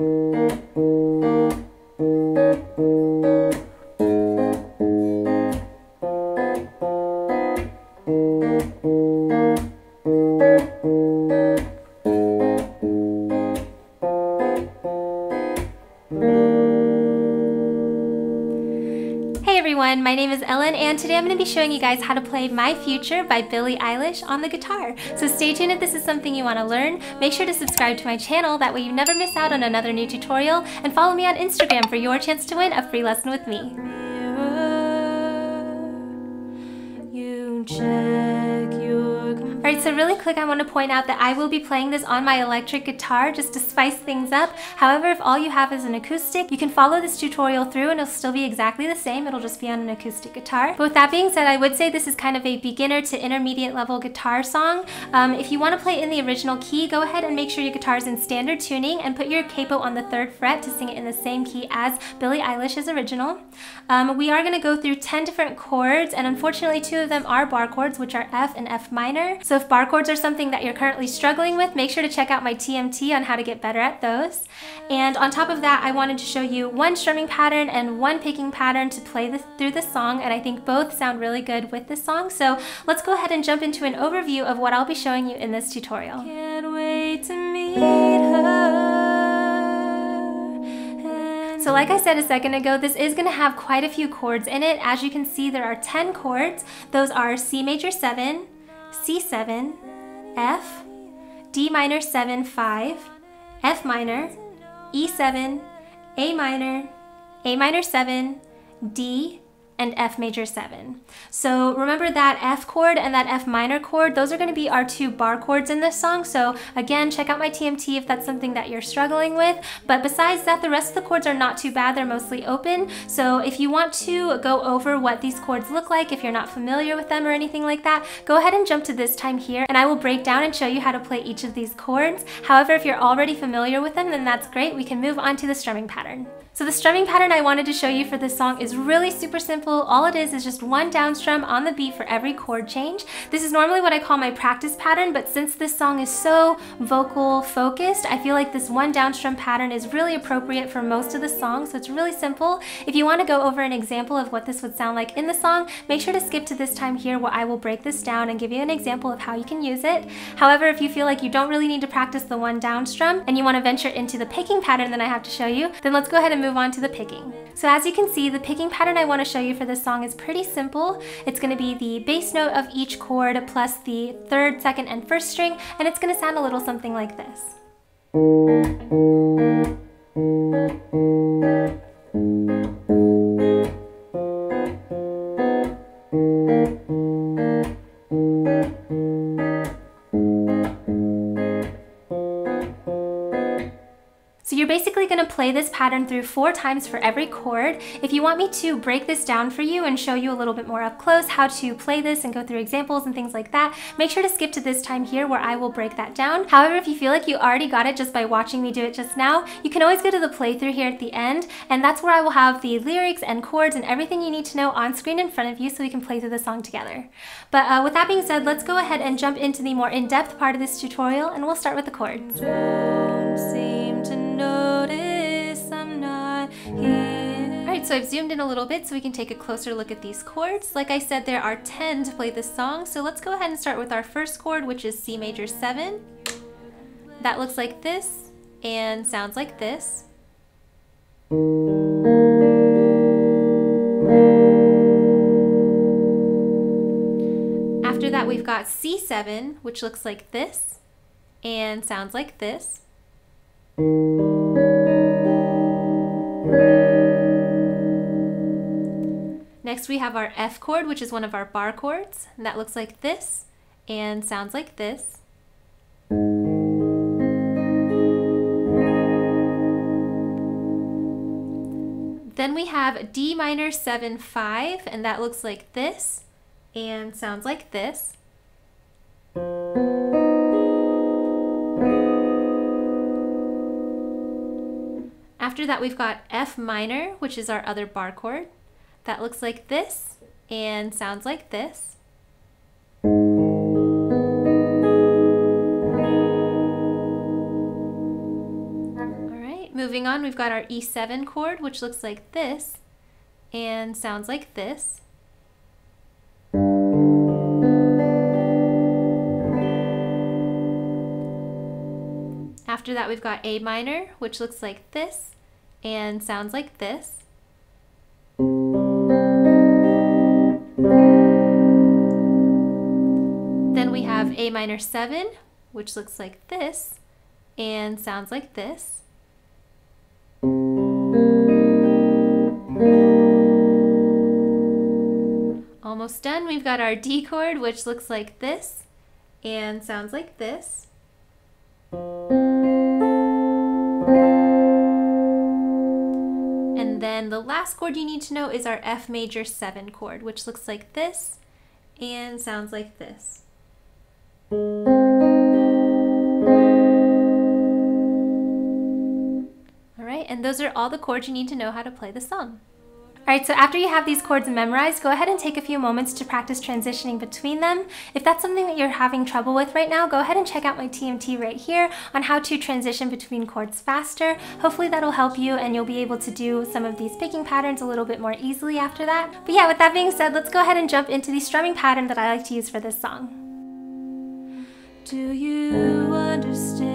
Música and today I'm going to be showing you guys how to play My Future by Billie Eilish on the guitar. So stay tuned if this is something you want to learn. Make sure to subscribe to my channel, that way you never miss out on another new tutorial, and follow me on Instagram for your chance to win a free lesson with me. You So really quick I want to point out that I will be playing this on my electric guitar just to spice things up. However, if all you have is an acoustic, you can follow this tutorial through and it'll still be exactly the same. It'll just be on an acoustic guitar. But with that being said, I would say this is kind of a beginner to intermediate level guitar song. Um, if you want to play it in the original key, go ahead and make sure your guitar is in standard tuning and put your capo on the third fret to sing it in the same key as Billie Eilish's original. Um, we are going to go through 10 different chords and unfortunately two of them are bar chords which are F and F minor. So if bar chords are something that you're currently struggling with, make sure to check out my TMT on how to get better at those. And on top of that, I wanted to show you one strumming pattern and one picking pattern to play this, through the song, and I think both sound really good with this song. So let's go ahead and jump into an overview of what I'll be showing you in this tutorial. So like I said a second ago, this is going to have quite a few chords in it. As you can see, there are 10 chords. Those are C major 7, C7, F, D minor 7, 5, F minor, E7, A minor, A minor 7, D, and F major 7. So remember that F chord and that F minor chord, those are going to be our two bar chords in this song. So again, check out my TMT if that's something that you're struggling with. But besides that, the rest of the chords are not too bad. They're mostly open. So if you want to go over what these chords look like, if you're not familiar with them or anything like that, go ahead and jump to this time here and I will break down and show you how to play each of these chords. However, if you're already familiar with them, then that's great. We can move on to the strumming pattern. So the strumming pattern I wanted to show you for this song is really super simple. All it is is just one down strum on the beat for every chord change. This is normally what I call my practice pattern, but since this song is so vocal focused, I feel like this one down strum pattern is really appropriate for most of the song, so it's really simple. If you want to go over an example of what this would sound like in the song, make sure to skip to this time here where I will break this down and give you an example of how you can use it. However, if you feel like you don't really need to practice the one down strum and you want to venture into the picking pattern that I have to show you, then let's go ahead and move move on to the picking. So as you can see, the picking pattern I want to show you for this song is pretty simple. It's going to be the bass note of each chord plus the third, second, and first string, and it's going to sound a little something like this. Basically going to play this pattern through four times for every chord. If you want me to break this down for you and show you a little bit more up close how to play this and go through examples and things like that, make sure to skip to this time here where I will break that down. However, if you feel like you already got it just by watching me do it just now, you can always go to the playthrough here at the end, and that's where I will have the lyrics and chords and everything you need to know on screen in front of you so we can play through the song together. But uh, with that being said, let's go ahead and jump into the more in-depth part of this tutorial, and we'll start with the chords Alright, so I've zoomed in a little bit so we can take a closer look at these chords. Like I said, there are 10 to play this song, so let's go ahead and start with our first chord, which is C major 7. That looks like this and sounds like this. After that, we've got C7, which looks like this and sounds like this. Next we have our F chord, which is one of our bar chords. And that looks like this and sounds like this. Then we have D minor 7 5 and that looks like this and sounds like this. After that, we've got F minor, which is our other bar chord. That looks like this and sounds like this. All right, Moving on, we've got our E7 chord, which looks like this and sounds like this. After that, we've got A minor, which looks like this and sounds like this. A minor 7, which looks like this and sounds like this. Almost done. We've got our D chord, which looks like this and sounds like this. And then the last chord you need to know is our F major 7 chord, which looks like this and sounds like this. Alright, and those are all the chords you need to know how to play the song. Alright, so after you have these chords memorized, go ahead and take a few moments to practice transitioning between them. If that's something that you're having trouble with right now, go ahead and check out my TMT right here on how to transition between chords faster. Hopefully that'll help you and you'll be able to do some of these picking patterns a little bit more easily after that. But yeah, with that being said, let's go ahead and jump into the strumming pattern that I like to use for this song. Do you understand?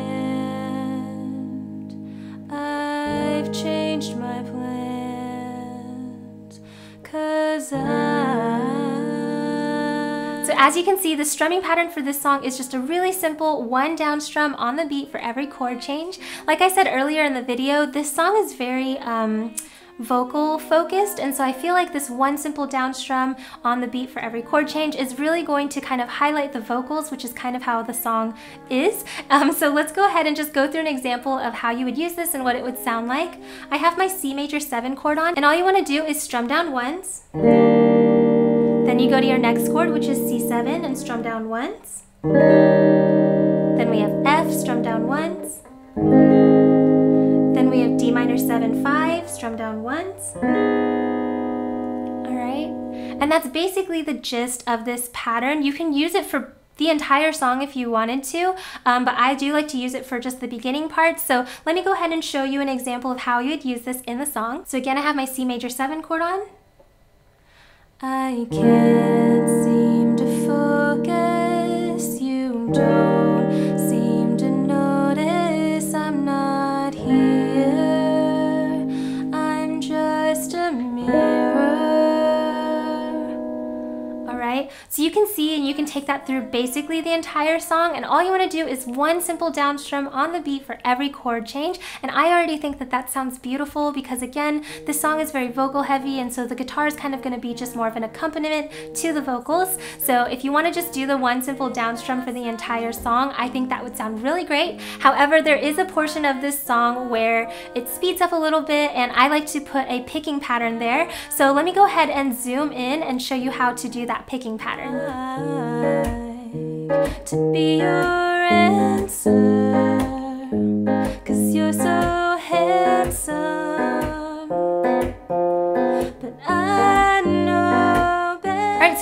I've changed my plan. Cause I... So as you can see, the strumming pattern for this song is just a really simple one down strum on the beat for every chord change. Like I said earlier in the video, this song is very um, vocal focused and so I feel like this one simple down strum on the beat for every chord change is really going to kind of highlight the vocals which is kind of how the song is. Um, so let's go ahead and just go through an example of how you would use this and what it would sound like. I have my C major 7 chord on and all you want to do is strum down once. Then you go to your next chord which is C7 and strum down once. Then we have F, strum down once. Minor 7 5, strum down once. Alright, and that's basically the gist of this pattern. You can use it for the entire song if you wanted to, um, but I do like to use it for just the beginning part. So let me go ahead and show you an example of how you would use this in the song. So again, I have my C major 7 chord on. I can't seem and you can take that through basically the entire song and all you want to do is one simple down strum on the beat for every chord change and I already think that that sounds beautiful because again, this song is very vocal heavy and so the guitar is kind of going to be just more of an accompaniment to the vocals. So if you want to just do the one simple down strum for the entire song, I think that would sound really great. However, there is a portion of this song where it speeds up a little bit and I like to put a picking pattern there. So let me go ahead and zoom in and show you how to do that picking pattern. Ah. To be your answer, cause you're so handsome.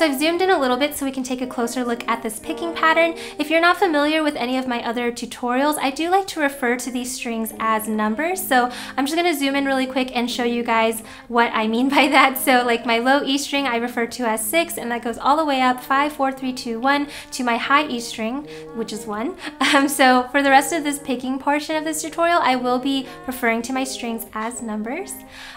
I've zoomed in a little bit so we can take a closer look at this picking pattern. If you're not familiar with any of my other tutorials, I do like to refer to these strings as numbers. So I'm just gonna zoom in really quick and show you guys what I mean by that. So like my low E string, I refer to as six, and that goes all the way up five, four, three, two, one to my high E string, which is one. Um, so for the rest of this picking portion of this tutorial, I will be referring to my strings as numbers.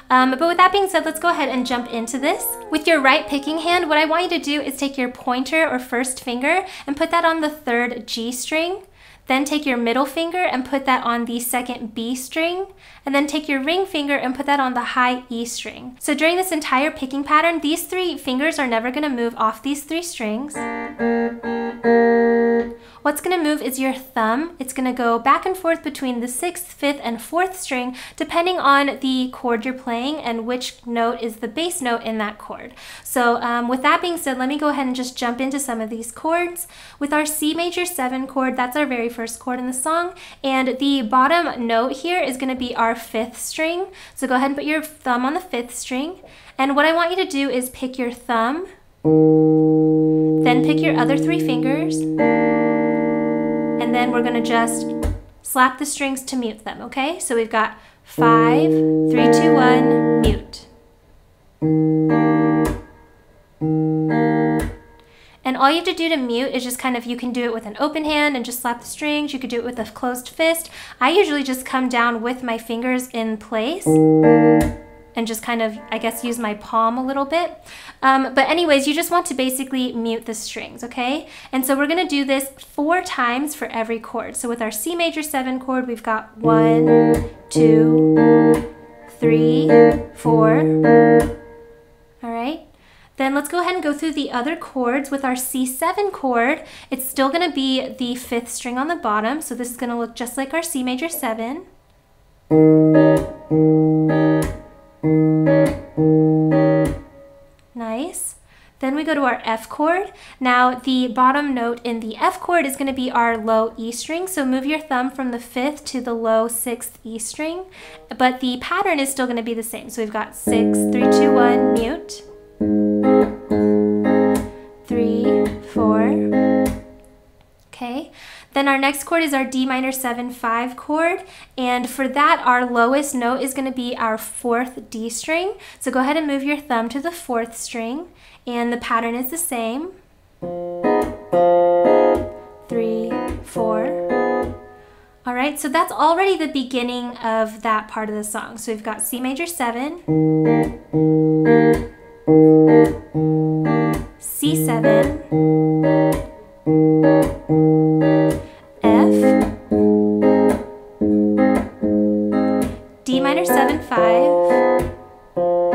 Um, but with that being said, let's go ahead and jump into this. With your right picking hand, what I want you to do is take your pointer or first finger and put that on the third G string. Then take your middle finger and put that on the second B string, and then take your ring finger and put that on the high E string. So during this entire picking pattern, these three fingers are never gonna move off these three strings. What's gonna move is your thumb. It's gonna go back and forth between the sixth, fifth, and fourth string, depending on the chord you're playing and which note is the bass note in that chord. So um, with that being said, let me go ahead and just jump into some of these chords. With our C major seven chord, that's our very first chord in the song, and the bottom note here is gonna be our fifth string. So go ahead and put your thumb on the fifth string. And what I want you to do is pick your thumb, then pick your other three fingers, and then we're gonna just slap the strings to mute them, okay? So we've got five, three, two, one, mute. And all you have to do to mute is just kind of, you can do it with an open hand and just slap the strings. You could do it with a closed fist. I usually just come down with my fingers in place and just kind of, I guess, use my palm a little bit. Um, but anyways, you just want to basically mute the strings, okay? And so we're gonna do this four times for every chord. So with our C major seven chord, we've got one, two, three, four, all right? Then let's go ahead and go through the other chords with our C7 chord. It's still gonna be the fifth string on the bottom, so this is gonna look just like our C major seven. Nice. Then we go to our F chord. Now the bottom note in the F chord is going to be our low E string. So move your thumb from the fifth to the low sixth E string. But the pattern is still going to be the same. So we've got six, three, two, one, mute then our next chord is our D minor 7 5 chord, and for that our lowest note is going to be our fourth D string. So go ahead and move your thumb to the fourth string, and the pattern is the same. Three, four. All right, so that's already the beginning of that part of the song. So we've got C major 7, C7, 7 5.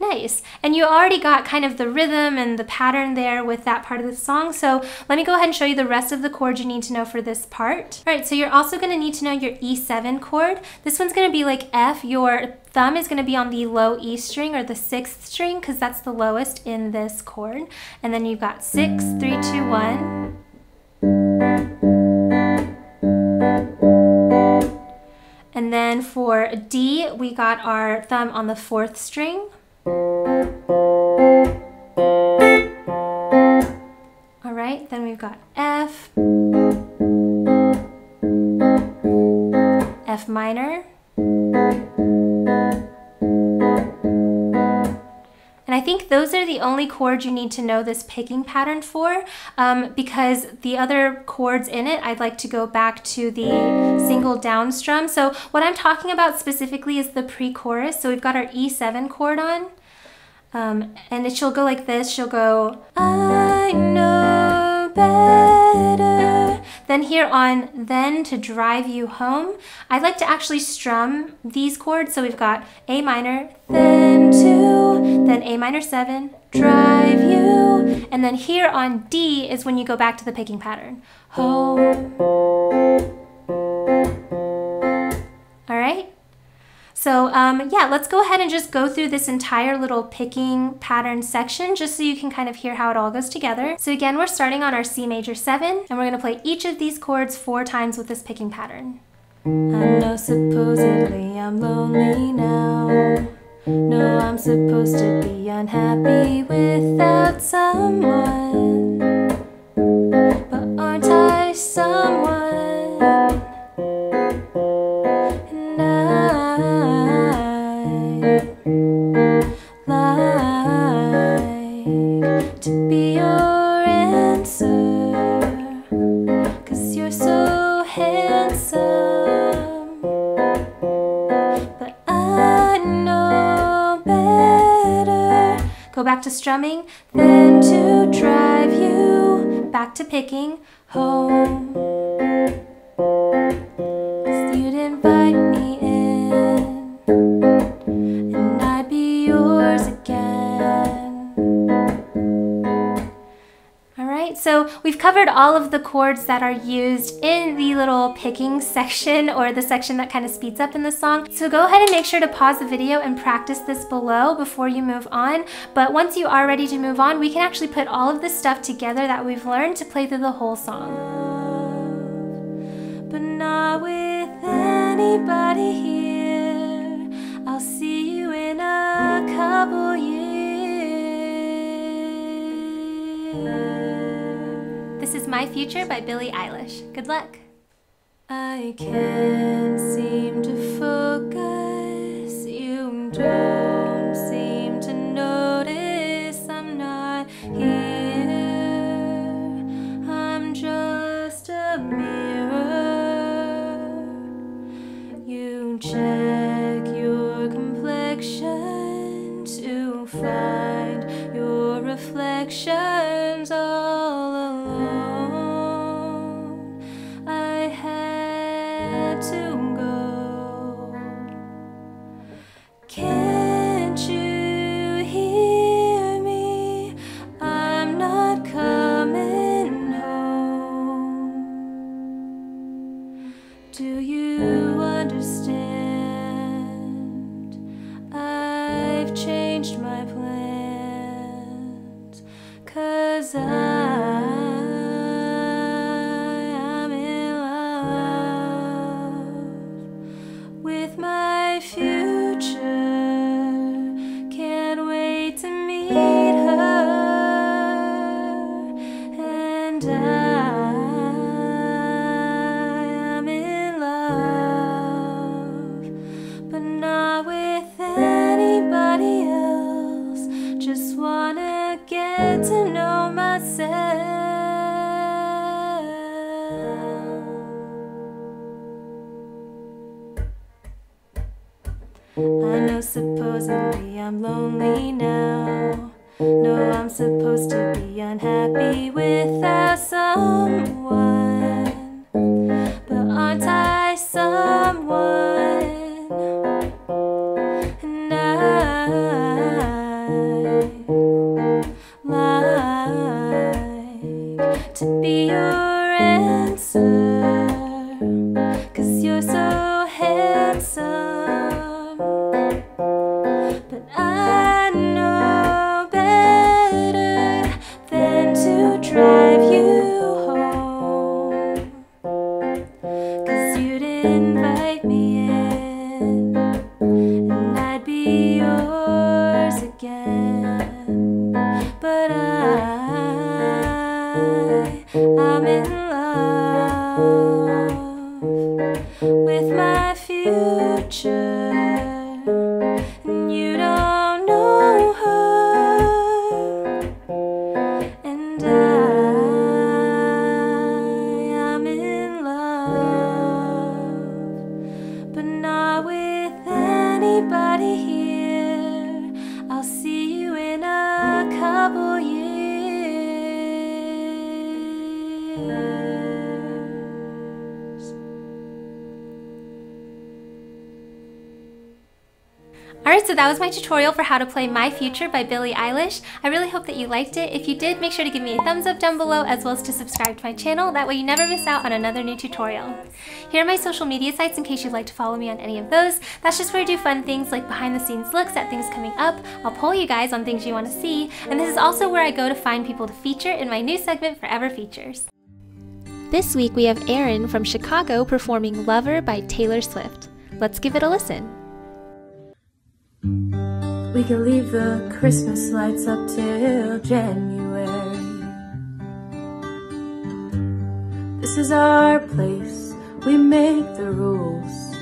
Nice. And you already got kind of the rhythm and the pattern there with that part of the song. So let me go ahead and show you the rest of the chords you need to know for this part. All right, so you're also gonna need to know your E7 chord. This one's gonna be like F. Your thumb is gonna be on the low E string or the sixth string because that's the lowest in this chord. And then you've got six, three, two, one. And then for D, we got our thumb on the fourth string. All right, then we've got F, F minor, And I think those are the only chords you need to know this picking pattern for um, because the other chords in it, I'd like to go back to the single down strum. So what I'm talking about specifically is the pre-chorus. So we've got our E7 chord on. Um, and it, she'll go like this. She'll go, I know better. Then here on Then to Drive You Home, I'd like to actually strum these chords. So we've got A minor, then 2, then A minor 7, Drive You. And then here on D is when you go back to the picking pattern. Home. All right? So um, yeah, let's go ahead and just go through this entire little picking pattern section just so you can kind of hear how it all goes together. So again, we're starting on our C major 7 and we're going to play each of these chords four times with this picking pattern. I know supposedly I'm lonely now. No, I'm supposed to be unhappy without someone. But aren't I someone? To strumming, then to drive you back to picking home. Covered all of the chords that are used in the little picking section or the section that kind of speeds up in the song. So go ahead and make sure to pause the video and practice this below before you move on. But once you are ready to move on, we can actually put all of this stuff together that we've learned to play through the whole song. But not with anybody here. I'll see you in a couple years. This is My Future by Billie Eilish. Good luck. I can't seem to focus. You drive. Understand? I've changed my plans. I'm lonely now. No, I'm supposed to be unhappy without someone. So that was my tutorial for how to play My Future by Billie Eilish. I really hope that you liked it. If you did, make sure to give me a thumbs up down below as well as to subscribe to my channel. That way you never miss out on another new tutorial. Here are my social media sites in case you'd like to follow me on any of those. That's just where I do fun things like behind the scenes looks at things coming up. I'll poll you guys on things you want to see. And this is also where I go to find people to feature in my new segment Forever Features. This week we have Aaron from Chicago performing Lover by Taylor Swift. Let's give it a listen. We can leave the Christmas lights up till January. This is our place, we make the rules.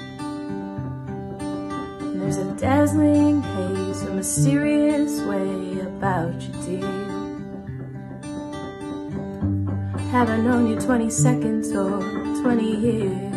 And there's a dazzling haze, a mysterious way about you, dear. Haven't known you 20 seconds or 20 years.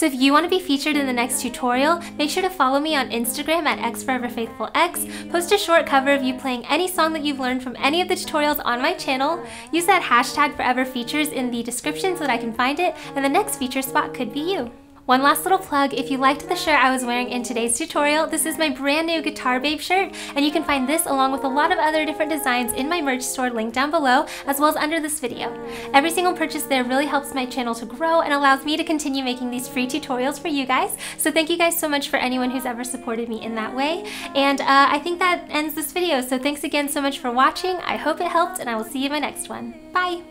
So if you want to be featured in the next tutorial, make sure to follow me on Instagram at xforeverfaithfulx, post a short cover of you playing any song that you've learned from any of the tutorials on my channel, use that hashtag foreverfeatures in the description so that I can find it, and the next feature spot could be you. One last little plug, if you liked the shirt I was wearing in today's tutorial, this is my brand new Guitar Babe shirt, and you can find this along with a lot of other different designs in my merch store linked down below, as well as under this video. Every single purchase there really helps my channel to grow and allows me to continue making these free tutorials for you guys, so thank you guys so much for anyone who's ever supported me in that way. And uh, I think that ends this video, so thanks again so much for watching, I hope it helped, and I will see you in my next one. Bye!